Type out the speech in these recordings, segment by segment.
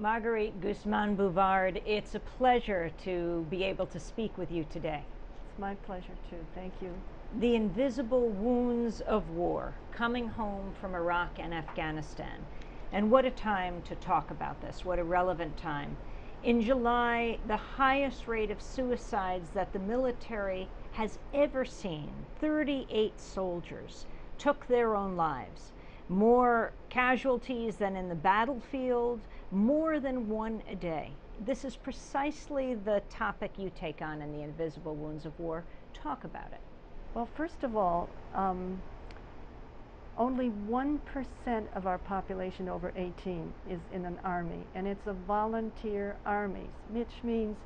Marguerite Guzman Bouvard, it's a pleasure to be able to speak with you today. It's my pleasure too. Thank you. The invisible wounds of war, coming home from Iraq and Afghanistan. And what a time to talk about this, what a relevant time. In July, the highest rate of suicides that the military has ever seen 38 soldiers took their own lives. More casualties than in the battlefield, more than one a day. This is precisely the topic you take on in the Invisible Wounds of War. Talk about it. Well, first of all, um, only 1% of our population over 18 is in an army, and it's a volunteer army, which means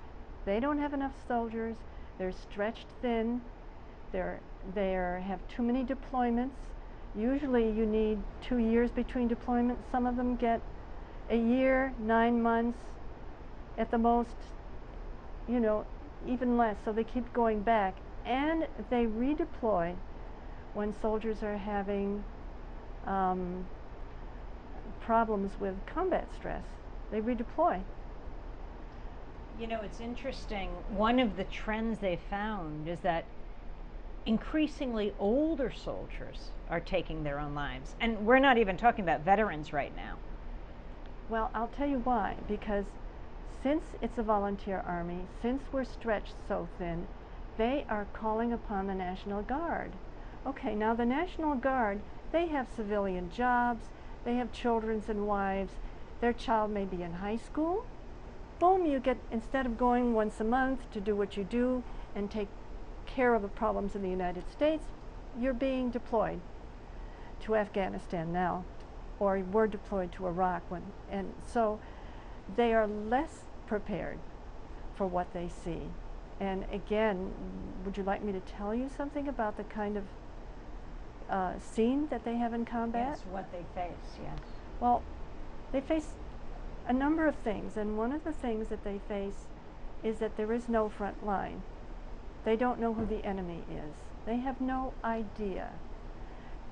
they don't have enough soldiers, they're stretched thin, they're, they have too many deployments. Usually you need two years between deployments. Some of them get a year, nine months, at the most, you know, even less. So they keep going back. And they redeploy when soldiers are having um, problems with combat stress. They redeploy. You know, it's interesting. One of the trends they found is that increasingly older soldiers are taking their own lives. And we're not even talking about veterans right now. Well, I'll tell you why. Because since it's a volunteer army, since we're stretched so thin, they are calling upon the National Guard. Okay, now the National Guard they have civilian jobs, they have children and wives, their child may be in high school. Boom, you get, instead of going once a month to do what you do and take care of the problems in the United States, you're being deployed to Afghanistan now, or were deployed to Iraq when, and so they are less prepared for what they see. And again, would you like me to tell you something about the kind of uh, scene that they have in combat? Yes, what they face, yes. Well, they face a number of things, and one of the things that they face is that there is no front line. They don't know who the enemy is. They have no idea.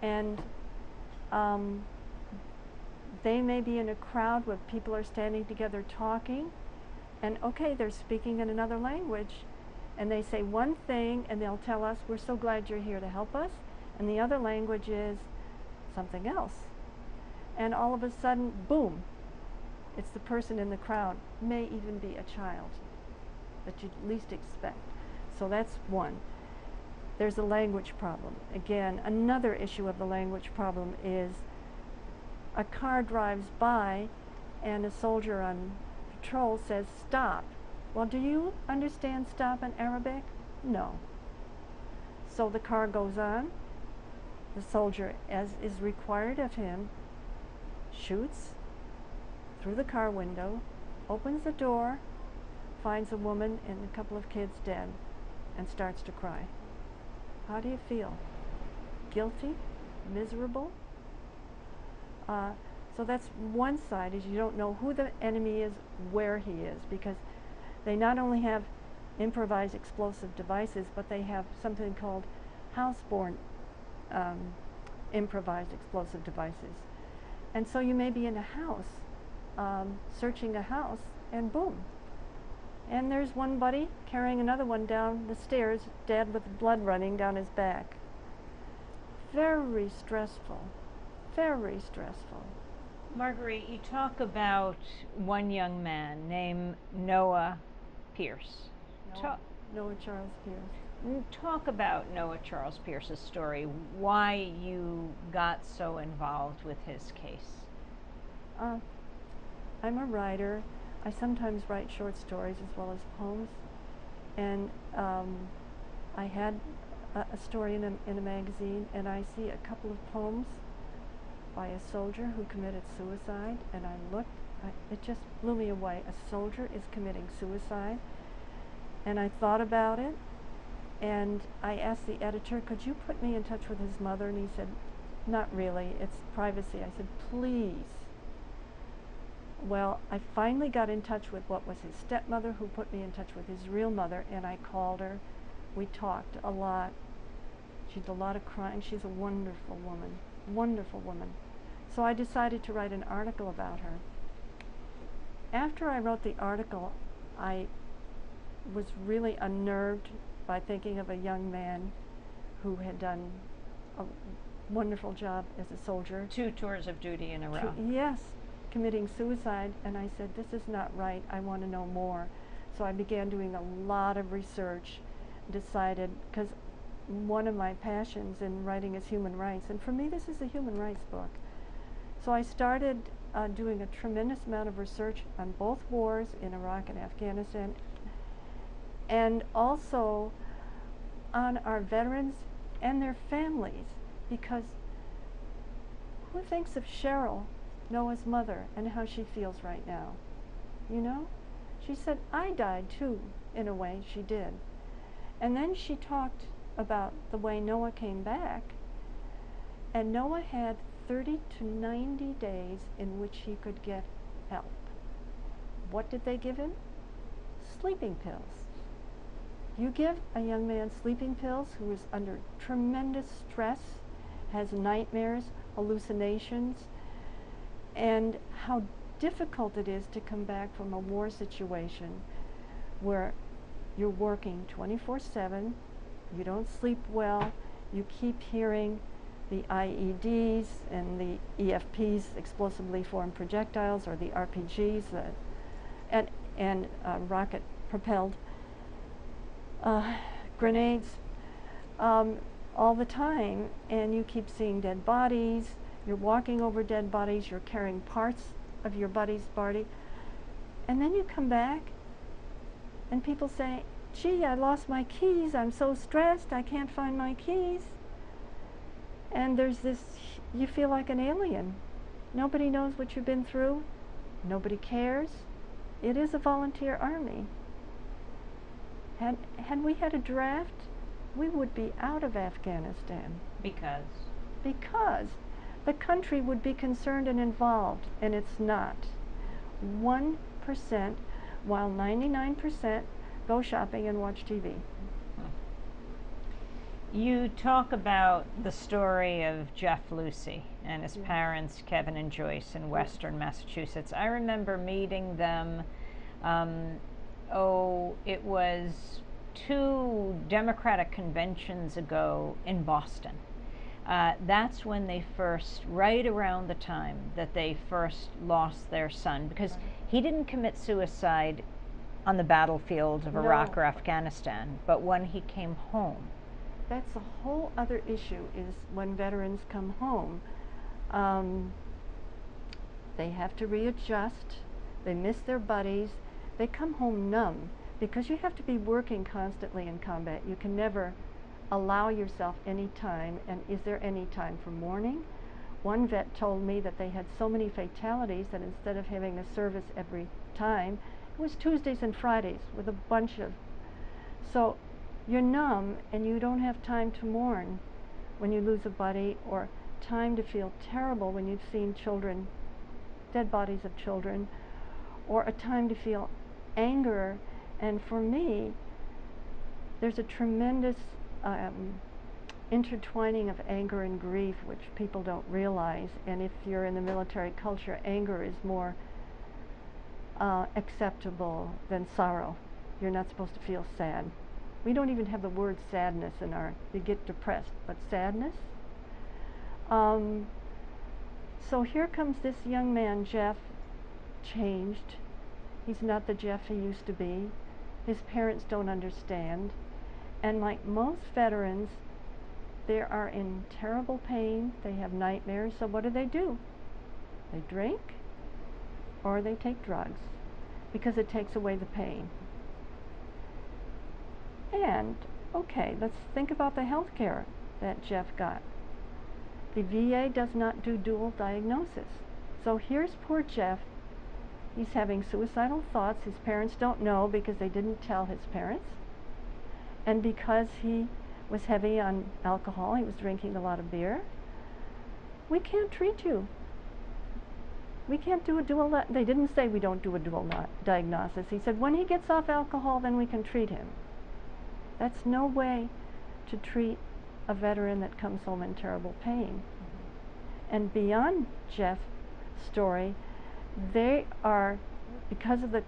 And um, they may be in a crowd where people are standing together talking, and okay, they're speaking in another language, and they say one thing, and they'll tell us, We're so glad you're here to help us and the other language is something else. And all of a sudden, boom, it's the person in the crowd, may even be a child that you least expect. So that's one. There's a language problem. Again, another issue of the language problem is a car drives by and a soldier on patrol says, stop. Well, do you understand stop in Arabic? No. So the car goes on, the soldier, as is required of him, shoots through the car window, opens the door, finds a woman and a couple of kids dead, and starts to cry. How do you feel? Guilty? Miserable? Uh, so that's one side is you don't know who the enemy is, where he is, because they not only have improvised explosive devices, but they have something called houseborne um, improvised explosive devices. And so you may be in a house, um, searching a house, and boom. And there's one buddy carrying another one down the stairs, dead with blood running down his back. Very stressful. Very stressful. Marguerite, you talk about one young man named Noah Pierce. Noah, Noah Charles Pierce. Talk about Noah Charles Pierce's story, why you got so involved with his case. Uh, I'm a writer. I sometimes write short stories as well as poems. And um, I had a, a story in a, in a magazine, and I see a couple of poems by a soldier who committed suicide, and I looked, I, it just blew me away. A soldier is committing suicide. And I thought about it, and I asked the editor, could you put me in touch with his mother? And he said, not really, it's privacy. I said, please. Well, I finally got in touch with what was his stepmother, who put me in touch with his real mother, and I called her. We talked a lot. She did a lot of crying. She's a wonderful woman, wonderful woman. So I decided to write an article about her. after I wrote the article, I was really unnerved by thinking of a young man who had done a wonderful job as a soldier. Two tours of duty in a row. To- yes, committing suicide, and I said, This is not right. I want to know more. So I began doing a lot of research, decided, because one of my passions in writing is human rights, and for me, this is a human rights book. So I started uh, doing a tremendous amount of research on both wars in Iraq and Afghanistan, and also on our veterans and their families, because who thinks of Cheryl, Noah's mother, and how she feels right now? You know? She said, I died too, in a way, she did. And then she talked about the way Noah came back, and Noah had 30 to 90 days in which he could get help. What did they give him? Sleeping pills. You give a young man sleeping pills who is under tremendous stress, has nightmares, hallucinations, and how difficult it is to come back from a war situation where you're working 24 7, you don't sleep well, you keep hearing the IEDs and the EFPs, explosively formed projectiles, or the RPGs, uh, and, and uh, rocket propelled uh, grenades um, all the time, and you keep seeing dead bodies. You're walking over dead bodies. You're carrying parts of your buddy's body, and then you come back, and people say, "Gee, I lost my keys. I'm so stressed. I can't find my keys." And there's this. You feel like an alien. Nobody knows what you've been through. Nobody cares. It is a volunteer army. Had, had we had a draft, we would be out of Afghanistan Because because the country would be concerned and involved, and it's not. 1%, while 99% go shopping and watch TV. you talk about the story of Jeff Lucey and his parents, Kevin and Joyce, in Western Massachusetts. I remember meeting them. Um, oh, it was two Democratic conventions ago in Boston. Uh, that's when they first, right around the time that they first lost their son, because he didn't commit suicide on the battlefield of Iraq or Afghanistan, but when he came home. That's a whole other issue is when veterans come home. Um, they have to readjust. They miss their buddies. They come home numb because you have to be working constantly in combat. You can never allow yourself any time. And is there any time for mourning? One vet told me that they had so many fatalities that instead of having a service every time, it was Tuesdays and Fridays with a bunch of. So you're numb and you don't have time to mourn when you lose a buddy or time to feel terrible when you've seen children, dead bodies of children, or a time to feel anger. And for me, there's a tremendous um, intertwining of anger and grief, which people don't realize. And if you're in the military culture, anger is more uh, acceptable than sorrow. You're not supposed to feel sad. We don't even have the word sadness in our, you get depressed, but sadness? Um, so here comes this young man, Jeff, changed. He's not the Jeff he used to be. His parents don't understand. And like most veterans, they are in terrible pain. They have nightmares. So what do they do? They drink or they take drugs because it takes away the pain. And, okay, let's think about the health care that Jeff got. The VA does not do dual diagnosis. So here's poor Jeff. He's having suicidal thoughts. His parents don't know because they didn't tell his parents. And because he was heavy on alcohol, he was drinking a lot of beer. We can't treat you. We can't do a dual. They didn't say we don't do a dual no- diagnosis. He said when he gets off alcohol, then we can treat him. That's no way to treat a veteran that comes home in terrible pain. Mm-hmm. And beyond Jeff's story, they are because of the